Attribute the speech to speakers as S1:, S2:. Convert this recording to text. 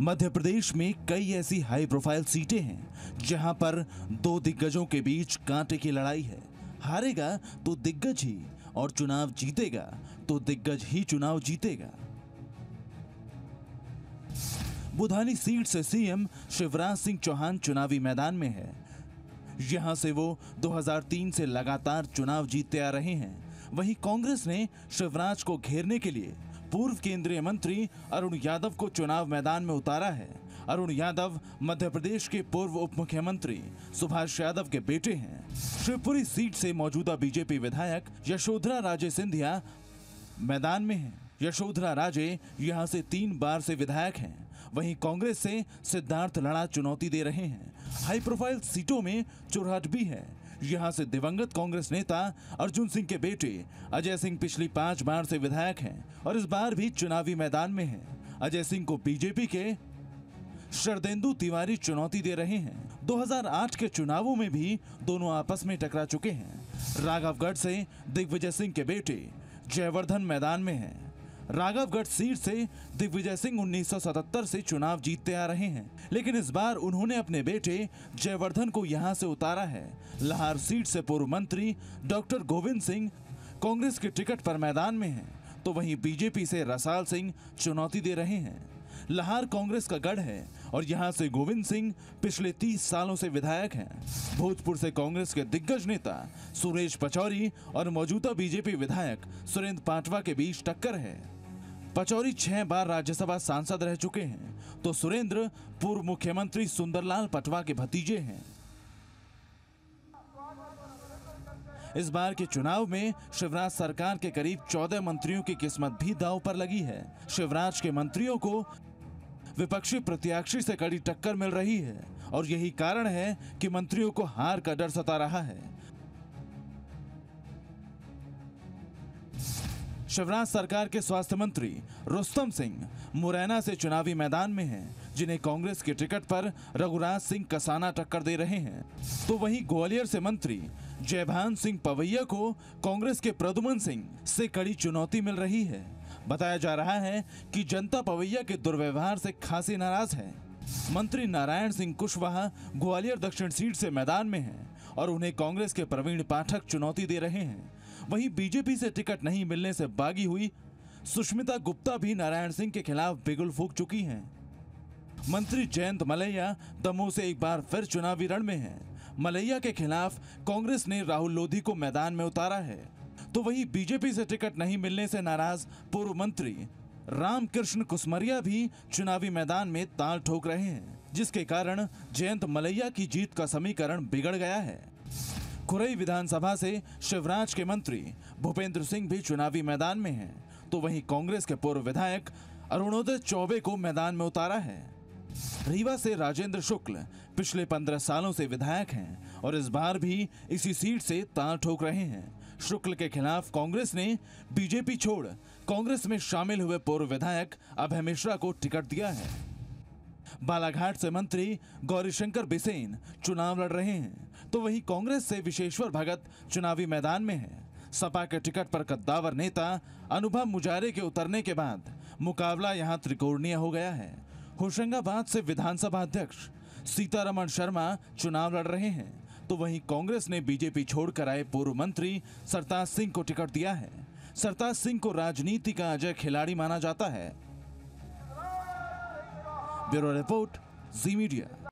S1: मध्य प्रदेश में कई ऐसी हाई प्रोफ़ाइल सीटें हैं, जहाँ पर दो दिग्गजों के बीच कांटे की लड़ाई है। हारेगा तो दिग्गज ही, और चुनाव जीतेगा तो दिग्गज ही चुनाव जीतेगा। बुधानी सीट से सीएम शिवराज सिंह चौहान चुनावी मैदान में है। यहाँ से वो 2003 से लगातार चुनाव जीतते आ रहे हैं। वहीं कांग्रेस ने शिवराज को घेरने के लिए पूर्व केंद्रीय मंत्री अरुण यादव को चुनाव मैदान में उतारा है। अरुण यादव मध्य प्रदेश के पूर्व उप मुख्यमंत्री सुभाष यादव के बेटे हैं। शिवपुरी सीट से मौजूदा बीजेपी विधायक यशोधरा राजे सिंधिया मैदान में हैं। यशोधरा राजे यहाँ से तीन बार से विधायक हैं। वहीं कांग्रेस से सिद्धार्थ लड़ा चुनौती दे रहे हैं। हाई प्रोफ़ाइल सीटों में चुरहट भी है। यहाँ से दिवंगत कांग्रेस नेता अर्जुन सिंह के बेटे अजय सिंह पिछली पाँच बार से विधायक हैं और इस बार भी चुनावी मैदान में हैं। अजय सिंह को बीजेपी के शरदेंदु तिवारी चुनौती दे रहे हैं। 2008 के चुनावों में भी दोनों आपस में टकरा चुके हैं। राघवगढ़ से दिग्विजय सिंह के बेटे जयवर्धन मैदान में हैं। राघवगढ़ सीट से दिग्विजय सिंह 1977 से चुनाव जीतते आ रहे हैं। लेकिन इस बार उन्होंने अपने बेटे जयवर्धन को यहाँ से उतारा है। लाहौर सीट से पूर्व मंत्री डॉक्टर गोविंद सिंह कांग्रेस के टिकट पर मैदान में हैं तो वहीं बीजेपी से रसाल सिंह चुनौती दे रहे हैं। लाहौर कांग्रेस का गढ़ है और यहाँ से गोविंद सिंह पिछले 30 सालों से विधायक हैं। भोजपुर से कांग्रेस के दिग्गज नेता सुरेश पचौरी और मौजूदा बीजेपी विधायक सुरेंद्र पाटवा के बीच टक्कर है। पचौरी छह बार राज्यसभा सांसद रह चुके हैं तो सुरेंद्र पूर्व मुख्यमंत्री सुंदरलाल पटवा के भतीजे हैं। इस बार के चुनाव में शिवराज सरकार के करीब चौदह मंत्रियों की किस्मत भी दाव पर लगी है। शिवराज के मंत्रियों को विपक्षी प्रत्याशी से कड़ी टक्कर मिल रही है और यही कारण है कि मंत्रियों को हार का डर सता रहा है। शिवराज सरकार के स्वास्थ्य मंत्री रुस्तम सिंह मुरैना से चुनावी मैदान में हैं, जिन्हें कांग्रेस के टिकट पर रघुराज सिंह कसाना टक्कर दे रहे हैं। तो वहीं ग्वालियर से मंत्री जयभान सिंह पवैया को कांग्रेस के प्रदुमन सिंह से कड़ी चुनौती मिल रही है। बताया जा रहा है कि जनता पवैया के दुर्व्यवहार से खासी नाराज़ है। मंत्री नारायण सिंह कुशवाहा ग्वालियर दक्षिण सीट से मैदान में हैं और उन्हें कांग्रेस के प्रवीण पाठक चुनौती दे रहे हैं। वहीं बीजेपी से टिकट नहीं मिलने से बागी हुई सुष्मिता गुप्ता भी नारायण सिंह के खिलाफ बिगुल फूक चुकी हैं। मंत्री जयंत मलैया दमोह से एक बार फिर चुनावी रण में हैं। मलैया के खिलाफ कांग्रेस ने राहुल लोधी को मैदान में उतारा है। तो वहीं बीजेपी से टिकट नहीं मिलने से नाराज़ पूर्व मंत्री रामकृष्ण कुसमरिया भी चुनावी मैदान में ताल ठोक रहे हैं, जिसके कारण जयंत मलैया की जीत का समीकरण बिगड़ गया है। खुरई विधानसभा से शिवराज के मंत्री भूपेंद्र सिंह भी चुनावी मैदान में हैं तो वहीं कांग्रेस के पूर्व विधायक अरुणोदय चौबे को मैदान में उतारा है। रीवा से राजेंद्र शुक्ल पिछले पंद्रह सालों से विधायक हैं और इस बार भी इसी सीट से ताल ठोक रहे हैं शुक्ल के खिलाफ कांग्रेस ने बीजेपी छोड़। कांग्रेस में शामिल हुए पूर्व विधायक अभय मिश्रा को टिकट दिया है। बालाघाट से मंत्री गौरीशंकर बिसेन चुनाव लड़ रहे हैं। तो वहीं कांग्रेस से विशेश्वर भगत चुनावी मैदान में है। सपा के टिकट पर कद्दावर नेता अनुभव मुजारे के उतरने के बाद मुकाबला यहाँ त्रिकोणीय हो गया है। होशंगाबाद से विधानसभा अध्यक्ष सीतारमण शर्मा चुनाव लड़ रहे हैं। तो वहीं कांग्रेस ने बीजेपी छोड़कर आए पूर्व मंत्री सरताज सिंह को टिकट दिया है। सरताज सिंह को राजनीति का अजय खिलाड़ी माना जाता है। Bureau report, Zee media.